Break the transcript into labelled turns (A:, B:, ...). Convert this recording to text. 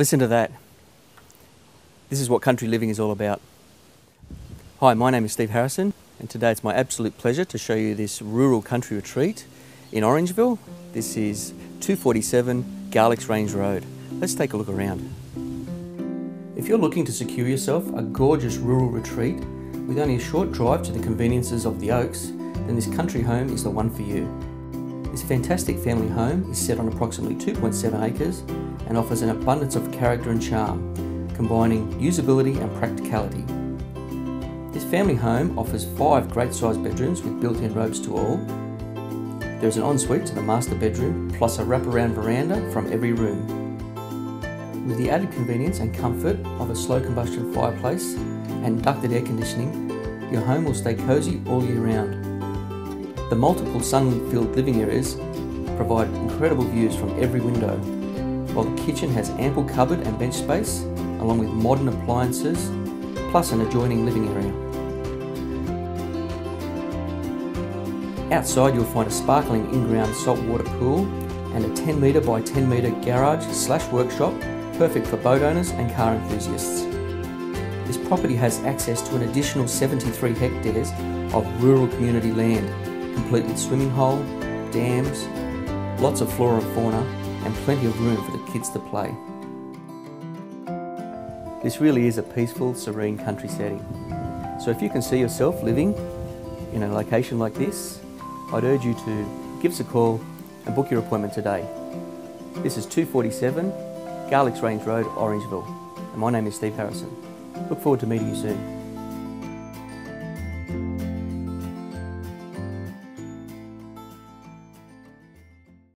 A: Listen to that. This is what country living is all about. Hi, my name is Steve Harrison, and today it's my absolute pleasure to show you this rural country retreat in Orangeville. This is 247 Garlicks Range Road. Let's take a look around. If you're looking to secure yourself a gorgeous rural retreat with only a short drive to the conveniences of the Oaks, then this country home is the one for you. This fantastic family home is set on approximately 2.7 acres and offers an abundance of character and charm, combining usability and practicality. This family home offers five great sized bedrooms with built-in robes to all. There is an ensuite to the master bedroom, plus a wraparound veranda from every room. With the added convenience and comfort of a slow combustion fireplace and ducted air conditioning, your home will stay cosy all year round. The multiple sun-filled living areas provide incredible views from every window, while the kitchen has ample cupboard and bench space, along with modern appliances, plus an adjoining living area. Outside you'll find a sparkling in-ground saltwater pool and a 10 metre by 10 metre garage slash workshop, perfect for boat owners and car enthusiasts. This property has access to an additional 73 hectares of rural community land complete with swimming hole, dams, lots of flora and fauna, and plenty of room for the kids to play. This really is a peaceful, serene country setting. So if you can see yourself living in a location like this, I'd urge you to give us a call and book your appointment today. This is 247 Garlicks Range Road, Orangeville, and my name is Steve Harrison. Look forward to meeting you soon.